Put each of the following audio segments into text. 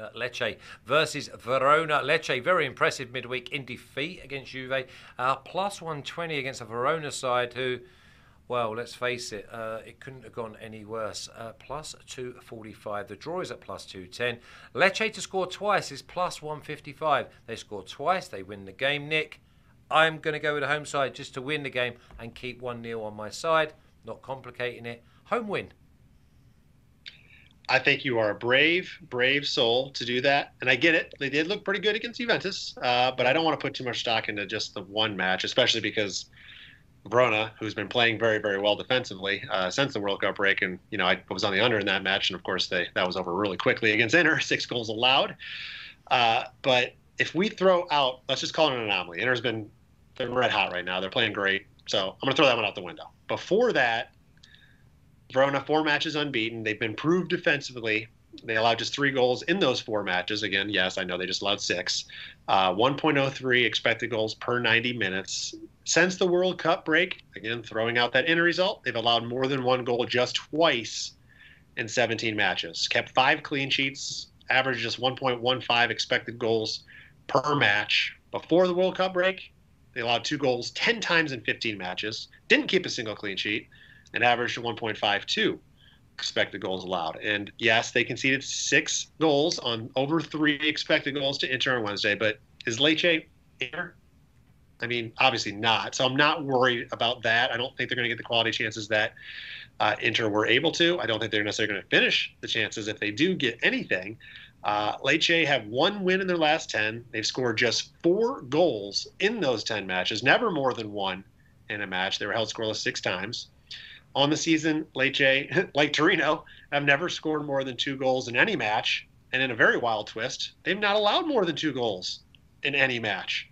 Uh, Lecce versus Verona. Lecce, very impressive midweek in defeat against Juve. Uh, plus 120 against a Verona side who, well, let's face it, uh, it couldn't have gone any worse. Uh, plus 245. The draw is at plus 210. Lecce to score twice is plus 155. They score twice, they win the game. Nick, I'm going to go with the home side just to win the game and keep 1 0 on my side, not complicating it. Home win. I think you are a brave, brave soul to do that, and I get it. They did look pretty good against Juventus, uh, but I don't want to put too much stock into just the one match, especially because Verona, who's been playing very, very well defensively uh, since the World Cup break, and you know I was on the under in that match, and of course they that was over really quickly against Inter, six goals allowed. Uh, but if we throw out, let's just call it an anomaly. Inter's been they're red hot right now. They're playing great, so I'm going to throw that one out the window. Before that, Verona four matches unbeaten. They've been proved defensively. They allowed just three goals in those four matches. Again, yes, I know they just allowed six. Uh, 1.03 expected goals per 90 minutes. Since the World Cup break, again, throwing out that end result, they've allowed more than one goal just twice in 17 matches. Kept five clean sheets, averaged just 1.15 expected goals per match. Before the World Cup break, they allowed two goals 10 times in 15 matches, didn't keep a single clean sheet and averaged 1.52 expected goals allowed. And yes, they conceded six goals on over three expected goals to Inter on Wednesday. But is Lecce Inter? I mean, obviously not. So I'm not worried about that. I don't think they're going to get the quality chances that uh, Inter were able to. I don't think they're necessarily going to finish the chances if they do get anything. Uh, Lecce have one win in their last 10. They've scored just four goals in those 10 matches, never more than one in a match. They were held scoreless six times on the season, late Lecce, like Torino, have never scored more than two goals in any match. And in a very wild twist, they've not allowed more than two goals in any match.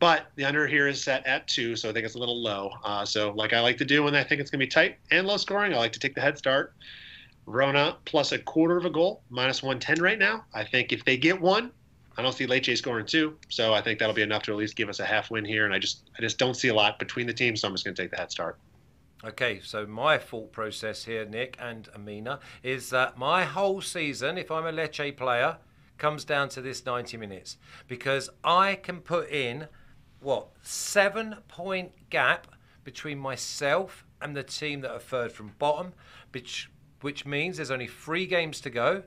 But the under here is set at two, so I think it's a little low. Uh, so, like I like to do when I think it's going to be tight and low scoring, I like to take the head start. Rona plus a quarter of a goal, minus 110 right now. I think if they get one, I don't see Lecce scoring two, so I think that'll be enough to at least give us a half win here. And I just I just don't see a lot between the teams, so I'm just going to take the head start. Okay, so my thought process here, Nick and Amina, is that my whole season, if I'm a Lecce player, comes down to this 90 minutes because I can put in what seven point gap between myself and the team that are third from bottom, which which means there's only three games to go,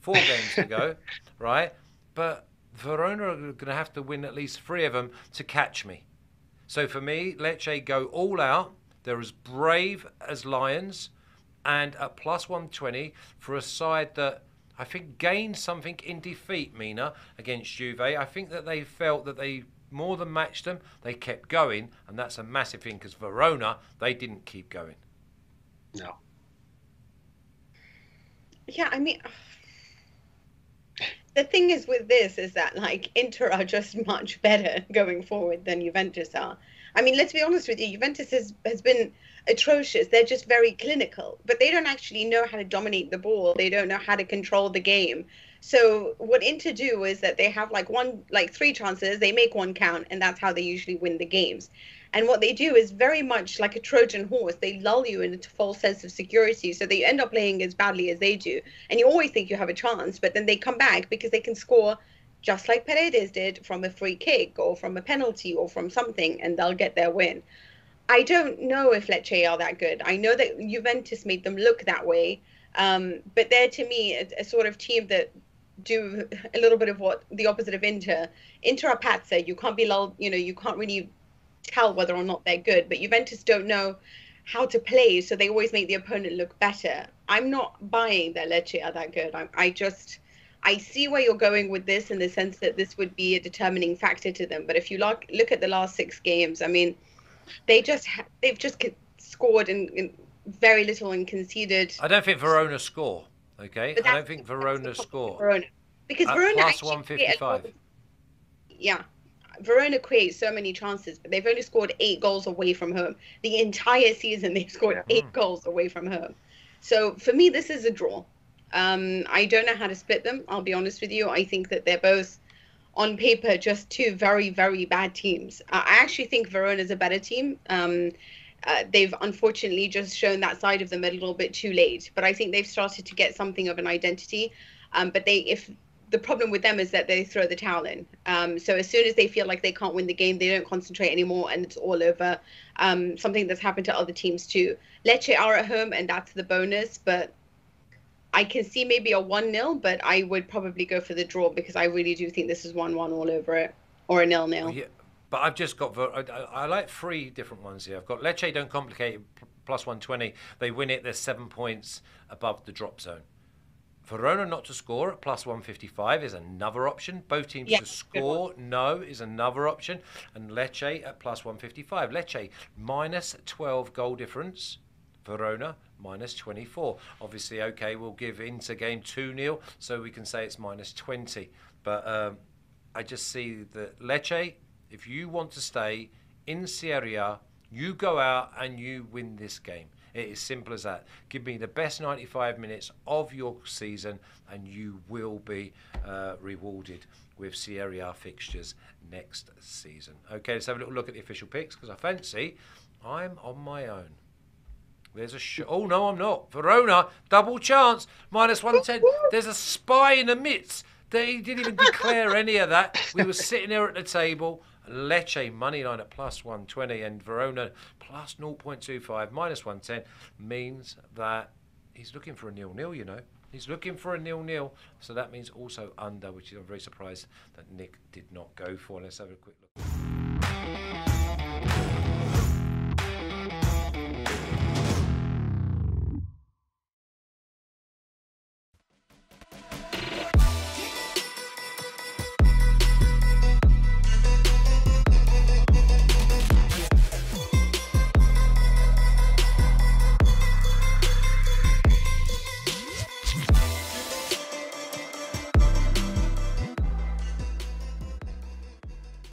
four games to go, right? But Verona are going to have to win at least three of them to catch me. So for me, Lecce go all out. They're as brave as lions, and at plus 120 for a side that I think gained something in defeat, Mina, against Juve. I think that they felt that they more than matched them. They kept going, and that's a massive thing because Verona, they didn't keep going. No. Yeah, I mean, the thing is with this is that like Inter are just much better going forward than Juventus are. I mean, let's be honest with you, Juventus has has been atrocious. They're just very clinical, but they don't actually know how to dominate the ball. They don't know how to control the game. So what Inter do is that they have like one like three chances, they make one count, and that's how they usually win the games. And what they do is very much like a Trojan horse. They lull you into a false sense of security. So that you end up playing as badly as they do. And you always think you have a chance, but then they come back because they can score just like Paredes did from a free kick or from a penalty or from something, and they'll get their win. I don't know if Lecce are that good. I know that Juventus made them look that way, um, but they're to me a, a, sort of team that do a little bit of what the opposite of Inter. Inter are pazza. You can't be lulled. You know, you can't really tell whether or not they're good. But Juventus don't know how to play, so they always make the opponent look better. I'm not buying that Lecce are that good. I, I just I see where you're going with this in the sense that this would be a determining factor to them. But if you look look at the last six games, I mean, they just they've just scored and very little and conceded. I don't think Verona score. Okay, I don't think Verona score. Verona. Because At Verona plus one fifty five. Yeah, Verona creates so many chances, but they've only scored eight goals away from home. The entire season, they've scored yeah. eight goals away from home. So for me, this is a draw. Um, I don't know how to split them. I'll be honest with you. I think that they're both, on paper, just two very, very bad teams. Uh, I actually think Verona is a better team. Um, uh, they've unfortunately just shown that side of them a little bit too late. But I think they've started to get something of an identity. Um, but they, if the problem with them is that they throw the towel in. Um, so as soon as they feel like they can't win the game, they don't concentrate anymore, and it's all over. Um, something that's happened to other teams too. Lecce are at home, and that's the bonus. But I can see maybe a one 0 but I would probably go for the draw because I really do think this is one one all over it, or a nil nil. Yeah, but I've just got. I, I, like three different ones here. I've got Lecce don't complicate plus one twenty. They win it. They're seven points above the drop zone. Verona not to score at plus 155 is another option. Both teams yeah, to score, no, is another option. And Lecce at plus 155. Lecce minus 12 goal difference. Verona minus 24. Obviously, okay, we'll give Inter game 2 0, so we can say it's minus 20. But um, I just see that Lecce, if you want to stay in Serie A, you go out and you win this game. It is simple as that. Give me the best 95 minutes of your season, and you will be uh, rewarded with Serie A fixtures next season. Okay, let's have a little look at the official picks because I fancy I'm on my own. There's a sh- oh no, I'm not. Verona double chance minus one ten. There's a spy in the midst. They didn't even declare any of that. We were sitting there at the table. Lecce money line at plus 120 and Verona plus 0.25 minus 110 means that he's looking for a nil nil. You know, he's looking for a nil nil. So that means also under, which I'm very surprised that Nick did not go for. Let's have a quick look.